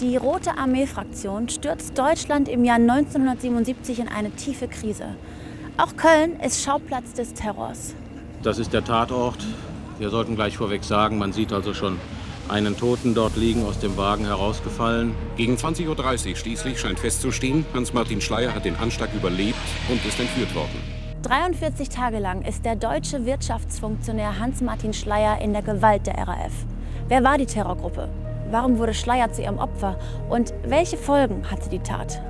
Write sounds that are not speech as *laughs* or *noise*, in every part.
Die Rote Armee-Fraktion stürzt Deutschland im Jahr 1977 in eine tiefe Krise. Auch Köln ist Schauplatz des Terrors. Das ist der Tatort. Wir sollten gleich vorweg sagen, man sieht also schon einen Toten dort liegen, aus dem Wagen herausgefallen. Gegen 20.30 Uhr schließlich scheint festzustehen, Hans-Martin Schleier hat den Anschlag überlebt und ist entführt worden. 43 Tage lang ist der deutsche Wirtschaftsfunktionär Hans-Martin Schleier in der Gewalt der RAF. Wer war die Terrorgruppe? Warum wurde Schleier zu ihrem Opfer? Und welche Folgen hatte die Tat?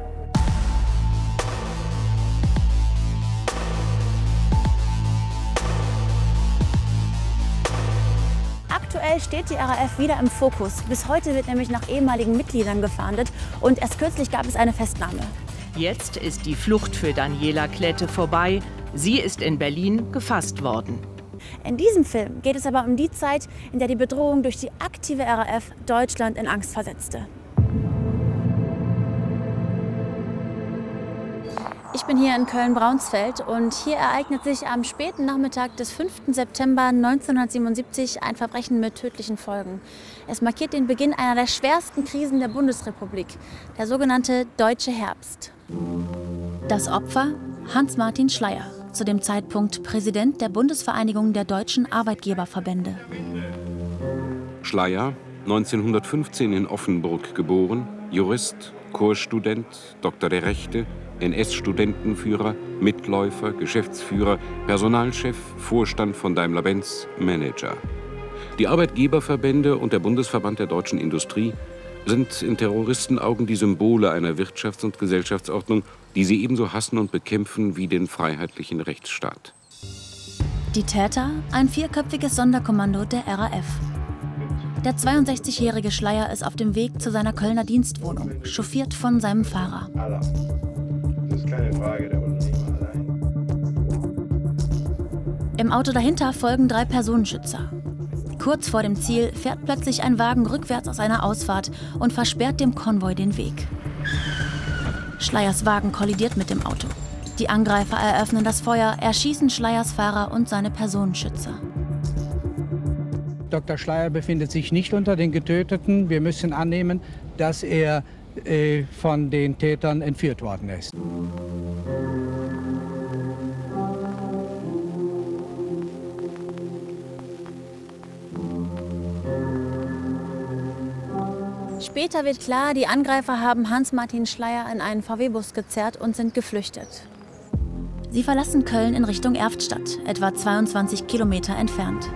Aktuell steht die RAF wieder im Fokus. Bis heute wird nämlich nach ehemaligen Mitgliedern gefahndet und erst kürzlich gab es eine Festnahme. Jetzt ist die Flucht für Daniela Klette vorbei. Sie ist in Berlin gefasst worden. In diesem Film geht es aber um die Zeit, in der die Bedrohung durch die aktive RAF Deutschland in Angst versetzte. Ich bin hier in Köln-Braunsfeld und hier ereignet sich am späten Nachmittag des 5. September 1977 ein Verbrechen mit tödlichen Folgen. Es markiert den Beginn einer der schwersten Krisen der Bundesrepublik, der sogenannte Deutsche Herbst. Das Opfer Hans-Martin Schleier, zu dem Zeitpunkt Präsident der Bundesvereinigung der deutschen Arbeitgeberverbände. Schleier, 1915 in Offenburg geboren, Jurist, Chorstudent, Doktor der Rechte, NS-Studentenführer, Mitläufer, Geschäftsführer, Personalchef, Vorstand von Daimler-Benz, Manager. Die Arbeitgeberverbände und der Bundesverband der deutschen Industrie sind in Terroristenaugen die Symbole einer Wirtschafts- und Gesellschaftsordnung, die sie ebenso hassen und bekämpfen wie den freiheitlichen Rechtsstaat. Die Täter? Ein vierköpfiges Sonderkommando der RAF. Der 62-jährige Schleier ist auf dem Weg zu seiner Kölner Dienstwohnung, chauffiert von seinem Fahrer. Im Auto dahinter folgen drei Personenschützer. Kurz vor dem Ziel fährt plötzlich ein Wagen rückwärts aus einer Ausfahrt und versperrt dem Konvoi den Weg. Schleiers Wagen kollidiert mit dem Auto. Die Angreifer eröffnen das Feuer, erschießen Schleiers Fahrer und seine Personenschützer. Dr. Schleier befindet sich nicht unter den Getöteten. Wir müssen annehmen, dass er äh, von den Tätern entführt worden ist. Später wird klar, die Angreifer haben Hans-Martin Schleier in einen VW-Bus gezerrt und sind geflüchtet. Sie verlassen Köln in Richtung Erftstadt, etwa 22 Kilometer entfernt.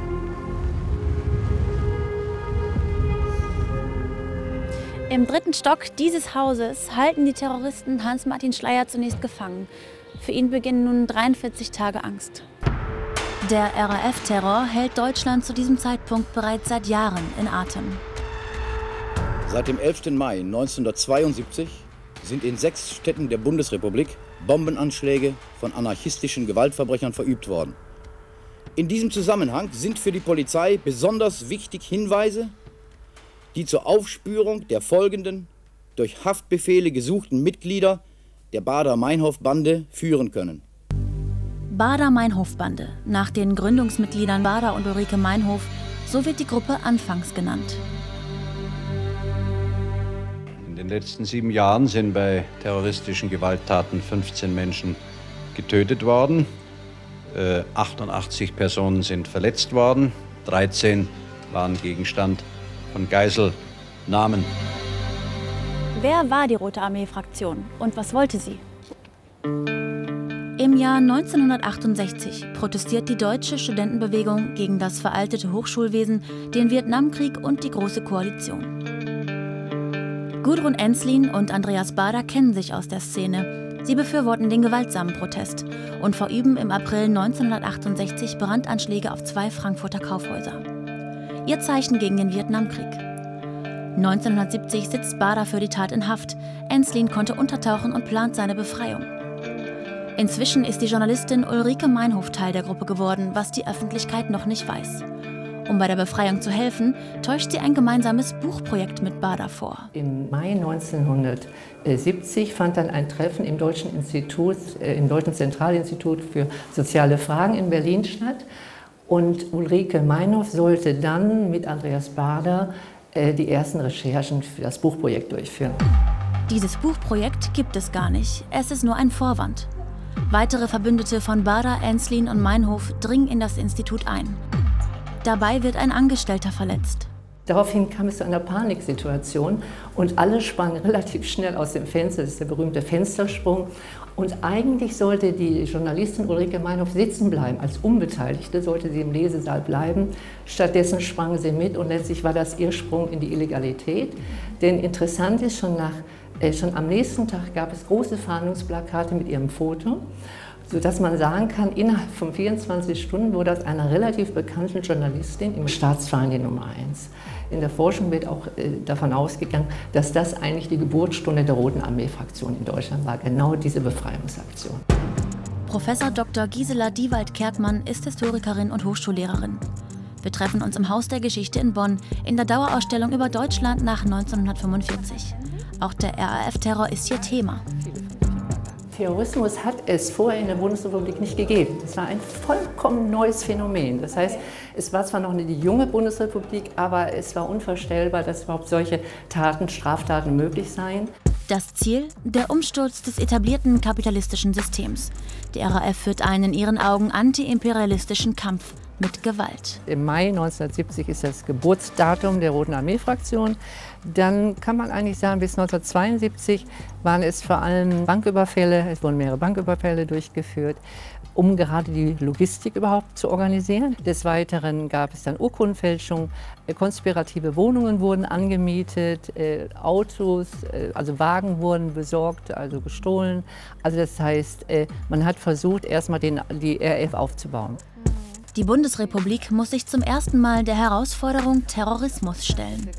Im dritten Stock dieses Hauses halten die Terroristen Hans-Martin Schleier zunächst gefangen. Für ihn beginnen nun 43 Tage Angst. Der RAF-Terror hält Deutschland zu diesem Zeitpunkt bereits seit Jahren in Atem. Seit dem 11. Mai 1972 sind in sechs Städten der Bundesrepublik Bombenanschläge von anarchistischen Gewaltverbrechern verübt worden. In diesem Zusammenhang sind für die Polizei besonders wichtig Hinweise die zur Aufspürung der folgenden, durch Haftbefehle gesuchten Mitglieder der Bader-Meinhof-Bande führen können. Bader-Meinhof-Bande, nach den Gründungsmitgliedern Bader und Ulrike Meinhof, so wird die Gruppe anfangs genannt. In den letzten sieben Jahren sind bei terroristischen Gewalttaten 15 Menschen getötet worden. 88 äh, Personen sind verletzt worden. 13 waren Gegenstand von Geiselnahmen. Wer war die Rote Armee-Fraktion und was wollte sie? Im Jahr 1968 protestiert die deutsche Studentenbewegung gegen das veraltete Hochschulwesen, den Vietnamkrieg und die Große Koalition. Gudrun Enslin und Andreas Bader kennen sich aus der Szene. Sie befürworten den gewaltsamen Protest und verüben im April 1968 Brandanschläge auf zwei Frankfurter Kaufhäuser ihr Zeichen gegen den Vietnamkrieg. 1970 sitzt Bader für die Tat in Haft. Enslin konnte untertauchen und plant seine Befreiung. Inzwischen ist die Journalistin Ulrike Meinhof Teil der Gruppe geworden, was die Öffentlichkeit noch nicht weiß. Um bei der Befreiung zu helfen, täuscht sie ein gemeinsames Buchprojekt mit Bader vor. Im Mai 1970 fand dann ein Treffen im Deutschen, Institut, äh, im Deutschen Zentralinstitut für soziale Fragen in Berlin statt. Und Ulrike Meinhoff sollte dann mit Andreas Bader äh, die ersten Recherchen für das Buchprojekt durchführen. Dieses Buchprojekt gibt es gar nicht. Es ist nur ein Vorwand. Weitere Verbündete von Bader, Enslin und Meinhof dringen in das Institut ein. Dabei wird ein Angestellter verletzt. Daraufhin kam es zu einer Paniksituation und alle sprangen *laughs* relativ schnell aus dem Fenster. Das ist der berühmte Fenstersprung. Und eigentlich sollte die Journalistin Ulrike Meinhof sitzen bleiben. Als Unbeteiligte sollte sie im Lesesaal bleiben. Stattdessen sprang sie mit und letztlich war das ihr Sprung in die Illegalität. Denn interessant ist, schon, nach, äh, schon am nächsten Tag gab es große Fahndungsplakate mit ihrem Foto sodass man sagen kann, innerhalb von 24 Stunden wurde das einer relativ bekannten Journalistin im Staatsverein die Nummer 1. In der Forschung wird auch äh, davon ausgegangen, dass das eigentlich die Geburtsstunde der Roten Armee-Fraktion in Deutschland war, genau diese Befreiungsaktion. Professor Dr. Gisela Diewald-Kerkmann ist Historikerin und Hochschullehrerin. Wir treffen uns im Haus der Geschichte in Bonn in der Dauerausstellung über Deutschland nach 1945. Auch der RAF-Terror ist hier Thema. Terrorismus hat es vorher in der Bundesrepublik nicht gegeben. Es war ein vollkommen neues Phänomen. Das heißt, es war zwar noch eine junge Bundesrepublik, aber es war unvorstellbar, dass überhaupt solche Taten, Straftaten möglich seien. Das Ziel? Der Umsturz des etablierten kapitalistischen Systems. Die RAF führt einen in ihren Augen antiimperialistischen Kampf mit Gewalt. Im Mai 1970 ist das Geburtsdatum der Roten Armee-Fraktion. Dann kann man eigentlich sagen, bis 1972 waren es vor allem Banküberfälle, es wurden mehrere Banküberfälle durchgeführt, um gerade die Logistik überhaupt zu organisieren. Des Weiteren gab es dann Urkundenfälschung, äh, konspirative Wohnungen wurden angemietet, äh, Autos, äh, also Wagen wurden besorgt, also gestohlen. Also das heißt, man hat versucht, erstmal den, die RF aufzubauen. Die Bundesrepublik muss sich zum ersten Mal der Herausforderung Terrorismus stellen.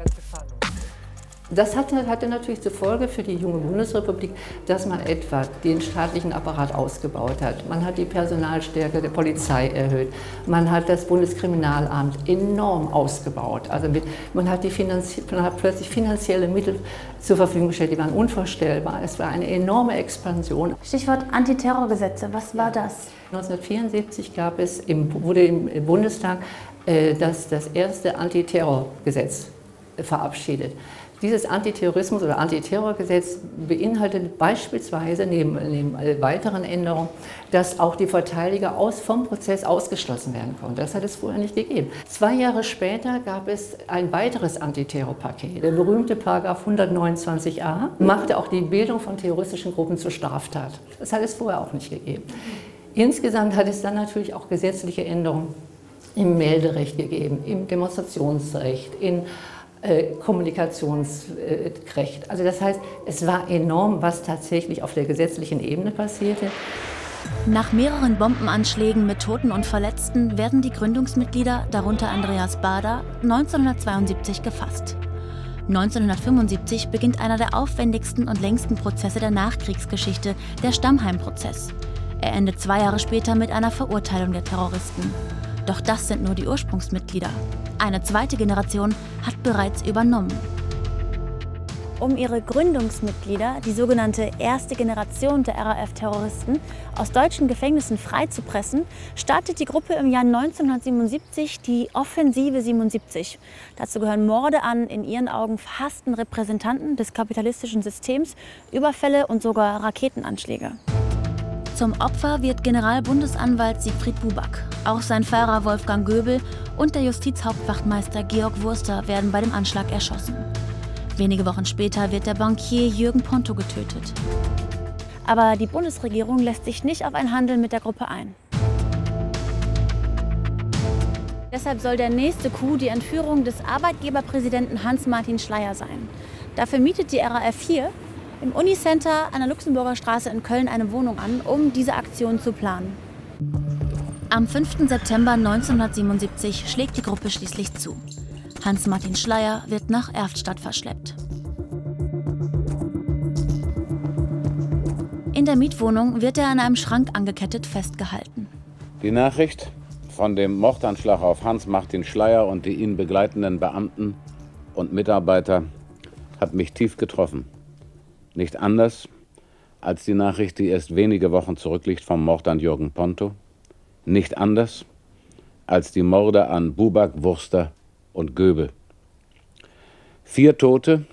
Das hatte, hatte, natürlich zur Folge für die junge Bundesrepublik, dass man etwa den staatlichen Apparat ausgebaut hat. Man hat die Personalstärke der Polizei erhöht. Man hat das Bundeskriminalamt enorm ausgebaut. Also mit, man, hat die man hat plötzlich finanzielle Mittel zur Verfügung gestellt, die waren unvorstellbar. Es war eine enorme Expansion. Stichwort Antiterrorgesetze, was war das? 1974 gab es im, wurde im Bundestag äh, das, das erste Antiterrorgesetz verabschiedet. Dieses Antiterrorismus- oder Antiterrorgesetz beinhaltet beispielsweise neben, neben weiteren Änderungen, dass auch die Verteidiger aus, vom Prozess ausgeschlossen werden konnten. Das hat es vorher nicht gegeben. Zwei Jahre später gab es ein weiteres Antiterrorpaket. Der berühmte Paragraph 129a machte auch die Bildung von terroristischen Gruppen zur Straftat. Das hat es vorher auch nicht gegeben. Insgesamt hat es dann natürlich auch gesetzliche Änderungen im Melderecht gegeben, im Demonstrationsrecht, in Kommunikationsrecht. Also das heißt, es war enorm, was tatsächlich auf der gesetzlichen Ebene passierte. Nach mehreren Bombenanschlägen mit Toten und Verletzten werden die Gründungsmitglieder, darunter Andreas Bader, 1972 gefasst. 1975 beginnt einer der aufwendigsten und längsten Prozesse der Nachkriegsgeschichte, der Stammheim-Prozess. Er endet zwei Jahre später mit einer Verurteilung der Terroristen. Doch das sind nur die Ursprungsmitglieder. Eine zweite Generation hat bereits übernommen. Um ihre Gründungsmitglieder, die sogenannte erste Generation der RAF-Terroristen, aus deutschen Gefängnissen freizupressen, startet die Gruppe im Jahr 1977 die Offensive 77. Dazu gehören Morde an in ihren Augen verhassten Repräsentanten des kapitalistischen Systems, Überfälle und sogar Raketenanschläge. Zum Opfer wird Generalbundesanwalt Siegfried Buback. Auch sein Fahrer Wolfgang Göbel und der Justizhauptwachtmeister Georg Wurster werden bei dem Anschlag erschossen. Wenige Wochen später wird der Bankier Jürgen Ponto getötet. Aber die Bundesregierung lässt sich nicht auf ein Handeln mit der Gruppe ein. Deshalb soll der nächste Coup die Entführung des Arbeitgeberpräsidenten Hans-Martin Schleyer sein. Dafür mietet die RAF hier im Unicenter an der Luxemburger Straße in Köln eine Wohnung an, um diese Aktion zu planen. Am 5. September 1977 schlägt die Gruppe schließlich zu. Hans-Martin Schleier wird nach Erftstadt verschleppt. In der Mietwohnung wird er an einem Schrank angekettet festgehalten. Die Nachricht von dem Mordanschlag auf Hans-Martin Schleier und die ihn begleitenden Beamten und Mitarbeiter hat mich tief getroffen. Nicht anders als die Nachricht, die erst wenige Wochen zurückliegt vom Mord an Jürgen Ponto. Nicht anders als die Morde an Bubak, Wurster und Göbel. Vier Tote,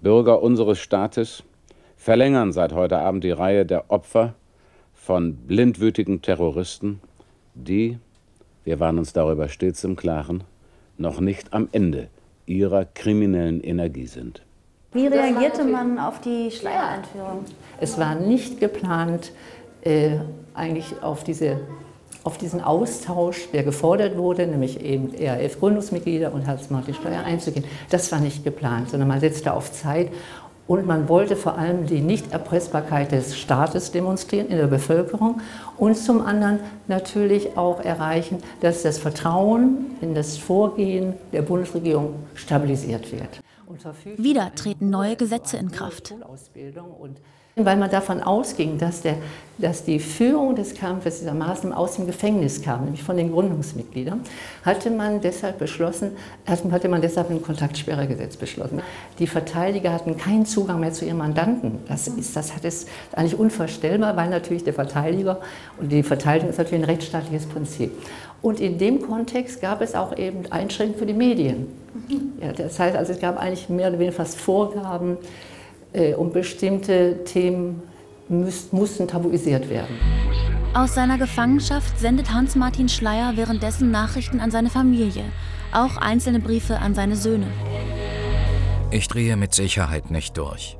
Bürger unseres Staates, verlängern seit heute Abend die Reihe der Opfer von blindwütigen Terroristen, die, wir waren uns darüber stets im Klaren, noch nicht am Ende ihrer kriminellen Energie sind. Wie reagierte man auf die Schleiereinführung? Es war nicht geplant, äh, eigentlich auf, diese, auf diesen Austausch, der gefordert wurde, nämlich eben ERF-Gründungsmitglieder und Hans-Martin Steuer einzugehen. Das war nicht geplant, sondern man setzte auf Zeit und man wollte vor allem die Nichterpressbarkeit des Staates demonstrieren in der Bevölkerung und zum anderen natürlich auch erreichen, dass das Vertrauen in das Vorgehen der Bundesregierung stabilisiert wird. Wieder treten neue Gesetze in Kraft weil man davon ausging, dass, der, dass die Führung des Kampfes dieser Maßnahmen aus dem Gefängnis kam, nämlich von den Gründungsmitgliedern, hatte man deshalb beschlossen, hatte man deshalb ein Kontaktsperregesetz beschlossen. Die Verteidiger hatten keinen Zugang mehr zu ihren Mandanten. Das ist, das hat es eigentlich unvorstellbar, weil natürlich der Verteidiger und die Verteidigung ist natürlich ein rechtsstaatliches Prinzip. Und in dem Kontext gab es auch eben Einschränkungen für die Medien. Ja, das heißt also, es gab eigentlich mehr oder weniger fast Vorgaben, und bestimmte Themen müß, mussten tabuisiert werden. Aus seiner Gefangenschaft sendet Hans-Martin Schleier währenddessen Nachrichten an seine Familie, auch einzelne Briefe an seine Söhne. Ich drehe mit Sicherheit nicht durch.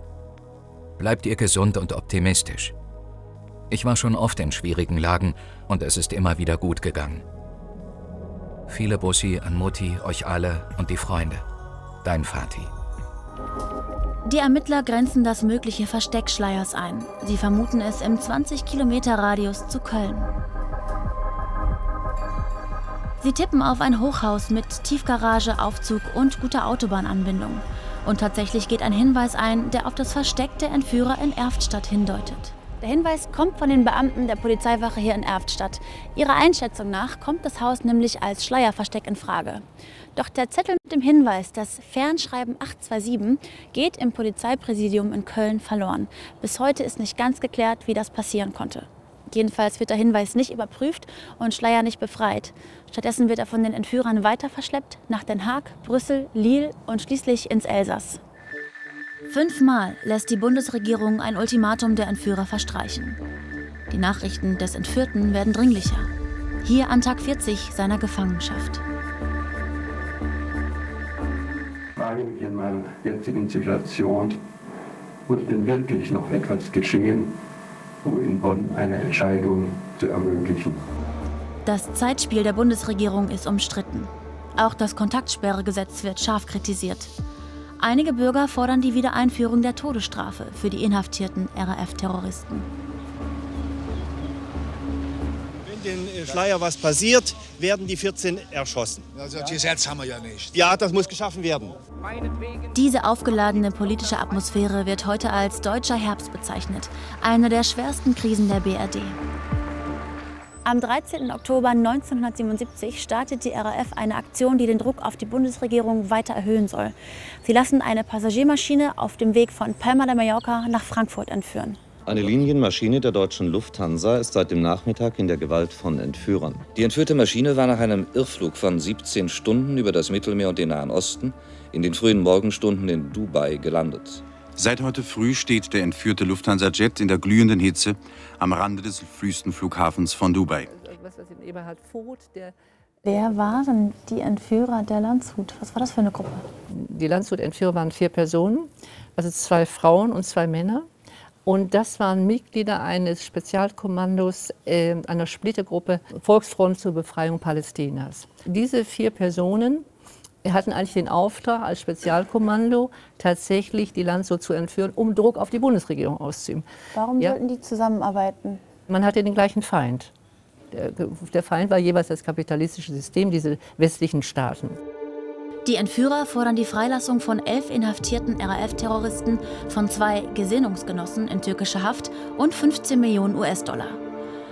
Bleibt ihr gesund und optimistisch. Ich war schon oft in schwierigen Lagen und es ist immer wieder gut gegangen. Viele Bussi an Mutti, euch alle und die Freunde. Dein Vati. Die Ermittler grenzen das mögliche Versteck Schleiers ein. Sie vermuten es im 20-Kilometer-Radius zu Köln. Sie tippen auf ein Hochhaus mit Tiefgarage, Aufzug und guter Autobahnanbindung. Und tatsächlich geht ein Hinweis ein, der auf das Versteck der Entführer in Erftstadt hindeutet. Der Hinweis kommt von den Beamten der Polizeiwache hier in Erftstadt. Ihrer Einschätzung nach kommt das Haus nämlich als Schleierversteck in Frage. Doch der Zettel mit dem Hinweis, das Fernschreiben 827, geht im Polizeipräsidium in Köln verloren. Bis heute ist nicht ganz geklärt, wie das passieren konnte. Jedenfalls wird der Hinweis nicht überprüft und Schleier nicht befreit. Stattdessen wird er von den Entführern weiter verschleppt nach Den Haag, Brüssel, Lille und schließlich ins Elsass. Fünfmal lässt die Bundesregierung ein Ultimatum der Entführer verstreichen. Die Nachrichten des Entführten werden dringlicher. Hier an Tag 40 seiner Gefangenschaft. In meiner jetzigen Situation muss denn wirklich noch etwas geschehen, um in Bonn eine Entscheidung zu ermöglichen. Das Zeitspiel der Bundesregierung ist umstritten. Auch das Kontaktsperregesetz wird scharf kritisiert. Einige Bürger fordern die Wiedereinführung der Todesstrafe für die inhaftierten RAF-Terroristen. Wenn den äh, Schleier was passiert, werden die 14 erschossen. Also das Gesetz haben wir ja nicht. Ja, das muss geschaffen werden. Diese aufgeladene politische Atmosphäre wird heute als deutscher Herbst bezeichnet, eine der schwersten Krisen der BRD. Am 13. Oktober 1977 startet die RAF eine Aktion, die den Druck auf die Bundesregierung weiter erhöhen soll. Sie lassen eine Passagiermaschine auf dem Weg von Palma de Mallorca nach Frankfurt entführen. Eine Linienmaschine der deutschen Lufthansa ist seit dem Nachmittag in der Gewalt von Entführern. Die entführte Maschine war nach einem Irrflug von 17 Stunden über das Mittelmeer und den Nahen Osten in den frühen Morgenstunden in Dubai gelandet. Seit heute früh steht der entführte Lufthansa-Jet in der glühenden Hitze am Rande des Wüstenflughafens von Dubai. Wer waren die Entführer der Landshut? Was war das für eine Gruppe? Die Landshut-Entführer waren vier Personen, also zwei Frauen und zwei Männer. Und das waren Mitglieder eines Spezialkommandos äh, einer Splittergruppe Volksfront zur Befreiung Palästinas. Diese vier Personen wir hatten eigentlich den Auftrag als Spezialkommando, tatsächlich die Landshut zu entführen, um Druck auf die Bundesregierung auszuüben. Warum ja? sollten die zusammenarbeiten? Man hatte den gleichen Feind. Der, der Feind war jeweils das kapitalistische System, diese westlichen Staaten. Die Entführer fordern die Freilassung von elf inhaftierten RAF-Terroristen, von zwei Gesinnungsgenossen in türkischer Haft und 15 Millionen US-Dollar.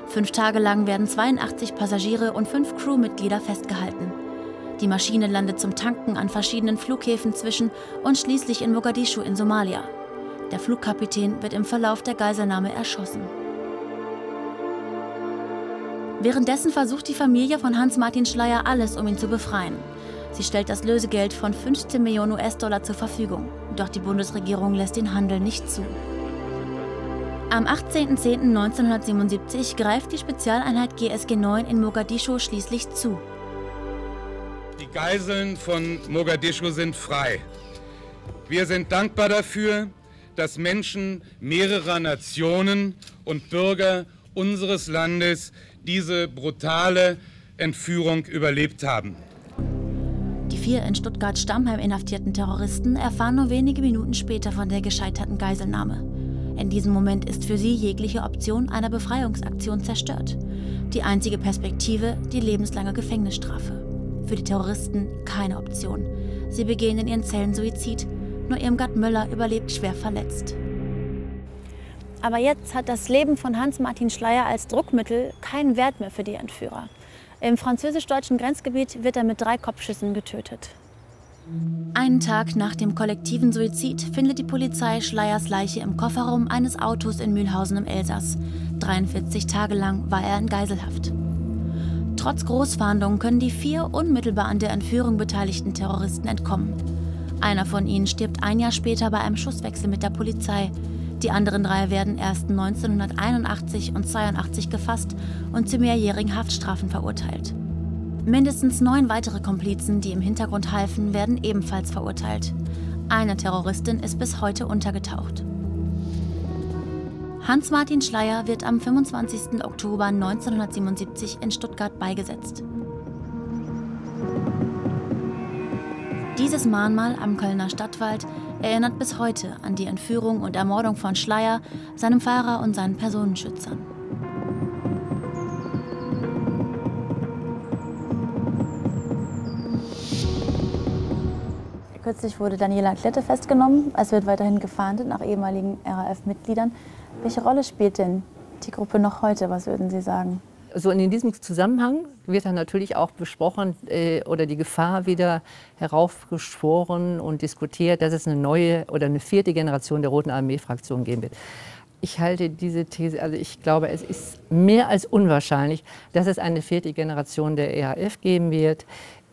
Fünf Tage lang werden 82 Passagiere und fünf Crewmitglieder festgehalten. Die Maschine landet zum Tanken an verschiedenen Flughäfen zwischen und schließlich in Mogadischu in Somalia. Der Flugkapitän wird im Verlauf der Geiselnahme erschossen. Währenddessen versucht die Familie von Hans-Martin Schleier alles, um ihn zu befreien. Sie stellt das Lösegeld von 15 Millionen US-Dollar zur Verfügung. Doch die Bundesregierung lässt den Handel nicht zu. Am 18.10.1977 greift die Spezialeinheit GSG 9 in Mogadischu schließlich zu. Die Geiseln von Mogadischu sind frei. Wir sind dankbar dafür, dass Menschen mehrerer Nationen und Bürger unseres Landes diese brutale Entführung überlebt haben. Die vier in Stuttgart-Stammheim inhaftierten Terroristen erfahren nur wenige Minuten später von der gescheiterten Geiselnahme. In diesem Moment ist für sie jegliche Option einer Befreiungsaktion zerstört. Die einzige Perspektive die lebenslange Gefängnisstrafe. Für die Terroristen keine Option. Sie begehen in ihren Zellen Suizid. Nur Irmgard Möller überlebt schwer verletzt. Aber jetzt hat das Leben von Hans-Martin Schleier als Druckmittel keinen Wert mehr für die Entführer. Im französisch-deutschen Grenzgebiet wird er mit drei Kopfschüssen getötet. Einen Tag nach dem kollektiven Suizid findet die Polizei Schleiers Leiche im Kofferraum eines Autos in Mühlhausen im Elsass. 43 Tage lang war er in Geiselhaft. Trotz Großfahndung können die vier unmittelbar an der Entführung beteiligten Terroristen entkommen. Einer von ihnen stirbt ein Jahr später bei einem Schusswechsel mit der Polizei. Die anderen drei werden erst 1981 und 82 gefasst und zu mehrjährigen Haftstrafen verurteilt. Mindestens neun weitere Komplizen, die im Hintergrund halfen, werden ebenfalls verurteilt. Eine Terroristin ist bis heute untergetaucht. Hans-Martin Schleier wird am 25. Oktober 1977 in Stuttgart beigesetzt. Dieses Mahnmal am Kölner Stadtwald erinnert bis heute an die Entführung und Ermordung von Schleier, seinem Fahrer und seinen Personenschützern. Kürzlich wurde Daniela Klette festgenommen. Es wird weiterhin gefahndet nach ehemaligen RAF-Mitgliedern. Welche Rolle spielt denn die Gruppe noch heute? Was würden Sie sagen? So in diesem Zusammenhang wird dann natürlich auch besprochen äh, oder die Gefahr wieder heraufgeschworen und diskutiert, dass es eine neue oder eine vierte Generation der Roten Armee-Fraktion geben wird. Ich halte diese These, also ich glaube, es ist mehr als unwahrscheinlich, dass es eine vierte Generation der EHF geben wird.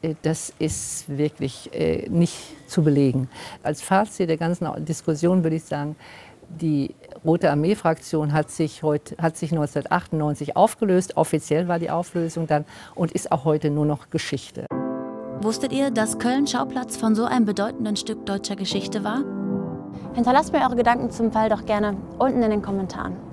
Äh, das ist wirklich äh, nicht zu belegen. Als Fazit der ganzen Diskussion würde ich sagen, die Rote Armee-Fraktion hat sich, heute, hat sich 1998 aufgelöst. Offiziell war die Auflösung dann und ist auch heute nur noch Geschichte. Wusstet ihr, dass Köln Schauplatz von so einem bedeutenden Stück deutscher Geschichte war? Hinterlasst mir eure Gedanken zum Fall doch gerne unten in den Kommentaren.